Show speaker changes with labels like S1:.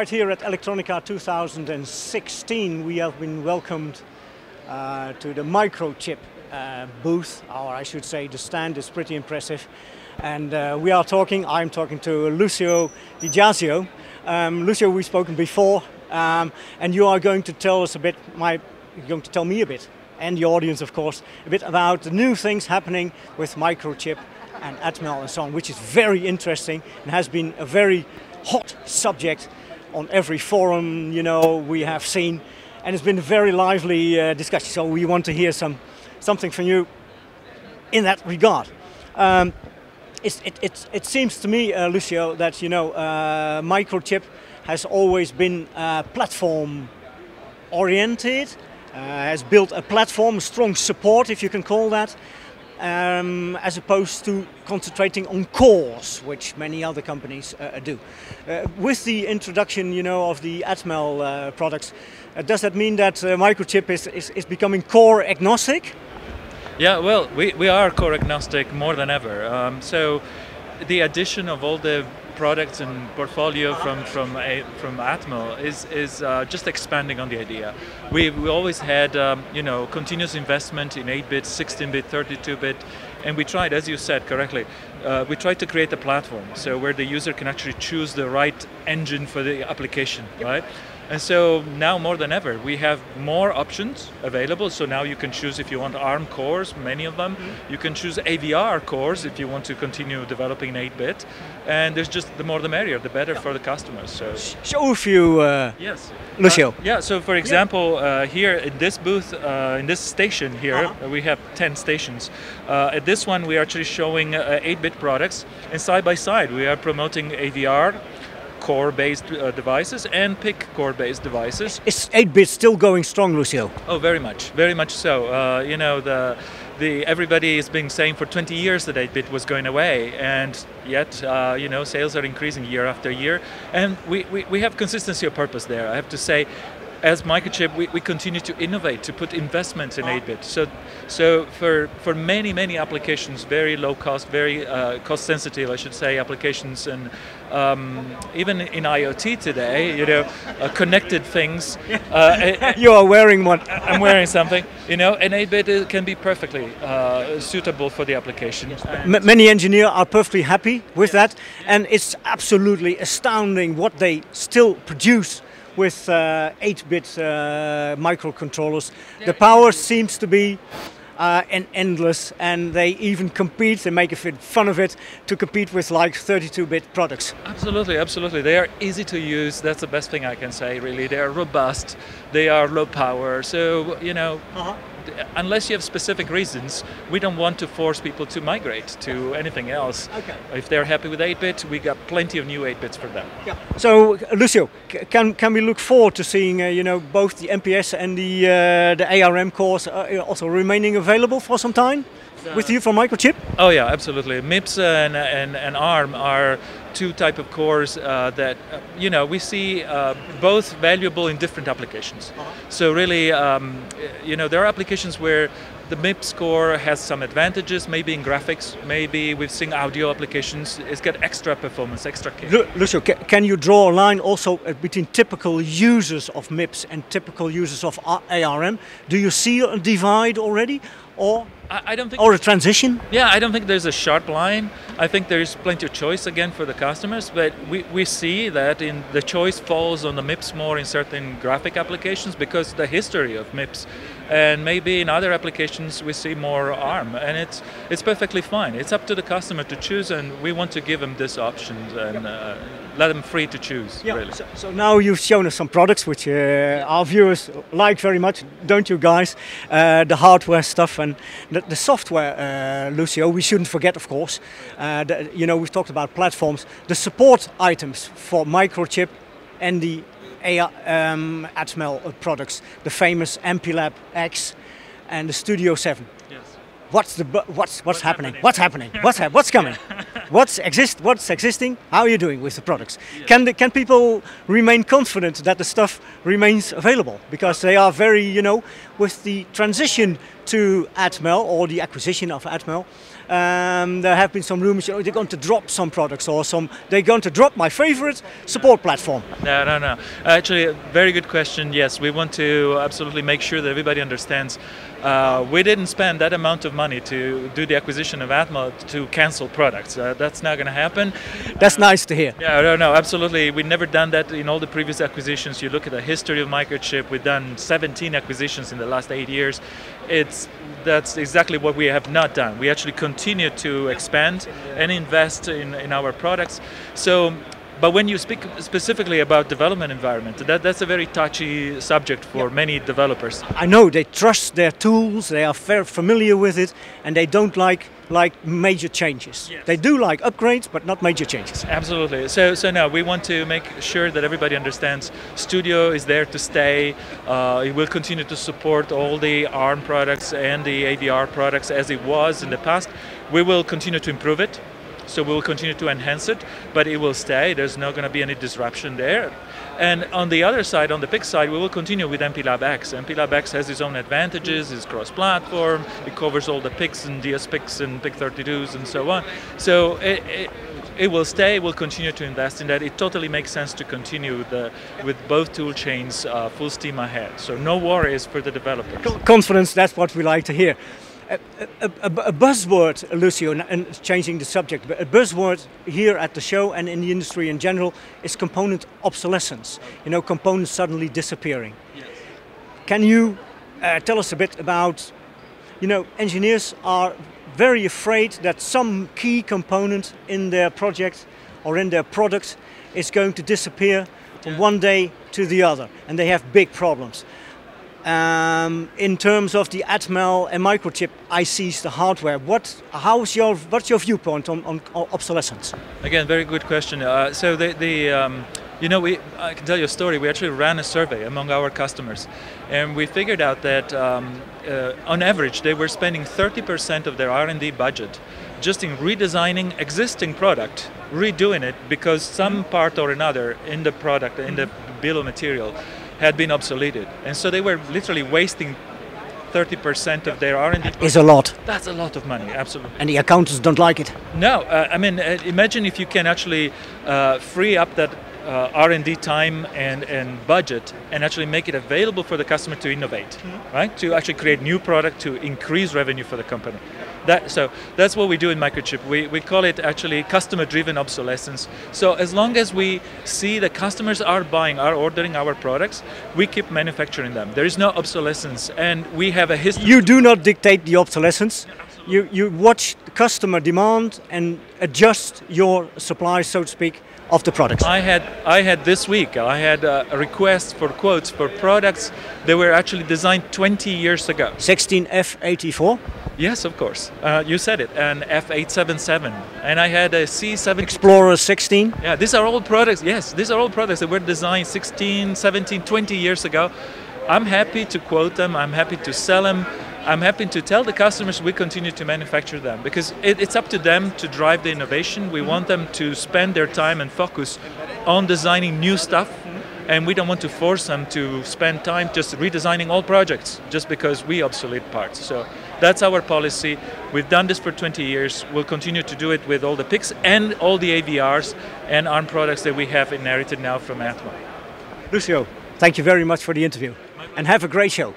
S1: Right here at Electronica 2016, we have been welcomed uh, to the microchip uh, booth, or I should say, the stand is pretty impressive. And uh, we are talking, I'm talking to Lucio Di Jasio. Um, Lucio, we've spoken before, um, and you are going to tell us a bit, my, you're going to tell me a bit, and the audience, of course, a bit about the new things happening with microchip and Atmel and so on, which is very interesting and has been a very hot subject on every forum, you know, we have seen. And it's been a very lively uh, discussion, so we want to hear some, something from you in that regard. Um, it, it, it, seems to me, uh, Lucio, that you know, uh, microchip has always been uh, platform oriented, uh, has built a platform, strong support, if you can call that, um, as opposed to concentrating on cores, which many other companies uh, do. Uh, with the introduction, you know, of the Atmel uh, products, uh, does that mean that uh, microchip is, is, is, becoming core agnostic?
S2: Yeah, well, we, we are core agnostic more than ever. Um, so the addition of all the products and portfolio from from a, from Atmel is is uh, just expanding on the idea. We we always had um, you know continuous investment in 8-bit, 16-bit, 32-bit, and we tried, as you said correctly, uh, we tried to create a platform so where the user can actually choose the right engine for the application, yep. Right? And so now more than ever, we have more options available. So now you can choose if you want ARM cores, many of them. Mm-hmm. You can choose AVR cores if you want to continue developing 8-bit. And there's just the more the merrier, the better yeah. for the customers. So
S1: show a few. Uh,
S2: yes.
S1: Lucio.
S2: Uh, yeah. So for example, uh, here in this booth, uh, in this station here, uh-huh. we have 10 stations. Uh, at this one, we are actually showing 8-bit uh, products, and side by side, we are promoting AVR core-based uh, devices and PIC core-based devices.
S1: Is 8-bit still going strong, Lucio?
S2: Oh, very much, very much so. Uh, you know, the, the everybody has been saying for 20 years that 8-bit was going away, and yet, uh, you know, sales are increasing year after year, and we, we, we have consistency of purpose there. I have to say, as microchip, we, we continue to innovate, to put investments in 8-bit. So, so for, for many, many applications, very low cost, very uh, cost sensitive, I should say, applications, and um, even in IoT today, you know, uh, connected things.
S1: Uh, you are wearing one.
S2: I'm wearing something, you know, and 8-bit can be perfectly uh, suitable for the application.
S1: M many engineers are perfectly happy with that, and it's absolutely astounding what they still produce with 8-bit uh, uh, microcontrollers. The power seems to be uh, and endless, and they even compete. They make a bit fun of it to compete with like 32-bit products.
S2: Absolutely, absolutely. They are easy to use. That's the best thing I can say. Really, they are robust. They are low power. So you know, uh-huh unless you have specific reasons, we don't want to force people to migrate to anything else. Okay. If they're happy with 8-bit, we got plenty of new 8-bits for them.
S1: Yeah. So, Lucio, can can we look forward to seeing uh, you know both the MIPS and the uh, the ARM cores uh, also remaining available for some time? With you from Microchip?
S2: Oh yeah, absolutely. MIPS and, and, and ARM are two type of cores uh, that uh, you know we see uh, both valuable in different applications. -huh. So really, um, you know, there are applications where the MIPS core has some advantages, maybe in graphics, maybe we've seen audio applications. It's got extra performance, extra
S1: care. Lucio, can you draw a line also uh, between typical users of MIPS and typical users of ARM? Do you see a divide already, or
S2: I, don't think
S1: or a transition?
S2: Yeah, I don't think there's a sharp line. I think there's plenty of choice again for the customers, but we, we see that in the choice falls on the MIPS more in certain graphic applications because the history of MIPS and maybe in other applications we see more ARM, and it's it's perfectly fine. It's up to the customer to choose, and we want to give them this option and uh, let them free to choose. Yeah. Really.
S1: So, so, now you've shown us some products which uh, our viewers like very much, don't you guys? Uh, the hardware stuff and the, the software, uh, Lucio. We shouldn't forget, of course. Uh, the, you know, we've talked about platforms, the support items for microchip and the um, Atmel products, the famous MPLAB X and the Studio 7. What's the what's what's, what's happening? happening? What's happening? What's ha- what's coming? what's exist? What's existing? How are you doing with the products? Yeah. Can the, can people remain confident that the stuff remains available because they are very you know with the transition to Atmel or the acquisition of Atmel. Um, there have been some rumors you know, they're going to drop some products or some they're going to drop my favorite support platform.
S2: No, no, no. Actually, a very good question. Yes, we want to absolutely make sure that everybody understands uh, we didn't spend that amount of money to do the acquisition of Atmel to cancel products. Uh, that's not going to happen.
S1: That's uh, nice to hear.
S2: Yeah, no, no, absolutely. We've never done that in all the previous acquisitions. You look at the history of Microchip, we've done 17 acquisitions in the last eight years. It's that's exactly what we have not done. We actually continue to expand and invest in, in our products. So but when you speak specifically about development environment, that, that's a very touchy subject for many developers.
S1: I know they trust their tools, they are very familiar with it, and they don't like like major changes. Yes. They do like upgrades, but not major changes.
S2: Absolutely. So, so now we want to make sure that everybody understands Studio is there to stay. Uh, it will continue to support all the ARM products and the AVR products as it was in the past. We will continue to improve it. So we will continue to enhance it, but it will stay. There's not going to be any disruption there. And on the other side, on the PIC side, we will continue with MPLAB X. MPLAB X has its own advantages, it's cross-platform, it covers all the PICs and DSPICs and PIC32s and so on. So it, it, it will stay, we'll continue to invest in that. It totally makes sense to continue the, with both tool chains uh, full steam ahead. So no worries for the developers.
S1: Confidence, that's what we like to hear a, a, a, buzzword, Lucio, and changing the subject, but a buzzword here at the show and in the industry in general is component obsolescence. You know, components suddenly disappearing. Yes. Can you uh, tell us a bit about, you know, engineers are very afraid that some key component in their project or in their product is going to disappear from one day to the other, and they have big problems. Um, in terms of the Atmel and microchip ICs, the hardware, what, how's your, what's your viewpoint on, on obsolescence?
S2: Again, very good question. Uh, so the, the um, you know, we, I can tell you a story. We actually ran a survey among our customers, and we figured out that um, uh, on average they were spending 30% of their R&D budget just in redesigning existing product, redoing it because some part or another in the product, in the bill of material, had been obsoleted, and so they were literally wasting 30% of their R&D.
S1: Is a lot.
S2: That's a lot of money, absolutely.
S1: And the accountants don't like it.
S2: No, uh, I mean, uh, imagine if you can actually uh, free up that uh, R&D time and, and budget and actually make it available for the customer to innovate, mm-hmm. right? To actually create new product to increase revenue for the company. That, so that's what we do in Microchip. We, we call it actually customer-driven obsolescence. So as long as we see the customers are buying, are ordering our products, we keep manufacturing them. There is no obsolescence, and we have a history.
S1: You do not dictate the obsolescence. You, you watch customer demand and adjust your supply, so to speak, of the products.
S2: I had I had this week I had a request for quotes for products that were actually designed 20 years ago.
S1: 16F84.
S2: Yes, of course. Uh, you said it. An F877, and I had a C7
S1: Explorer 16.
S2: Yeah, these are all products. Yes, these are all products that were designed 16, 17, 20 years ago. I'm happy to quote them. I'm happy to sell them. I'm happy to tell the customers we continue to manufacture them because it, it's up to them to drive the innovation. We want them to spend their time and focus on designing new stuff and we don't want to force them to spend time just redesigning all projects just because we obsolete parts. So that's our policy. We've done this for 20 years. We'll continue to do it with all the PICs and all the AVRs and ARM products that we have inherited now from Atmel.
S1: Lucio, thank you very much for the interview and have a great show.